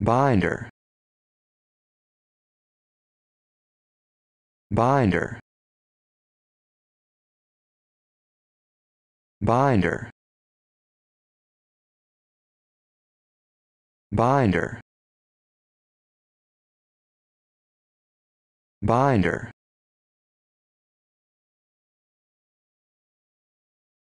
binder. Binder. Binder. Binder. Binder.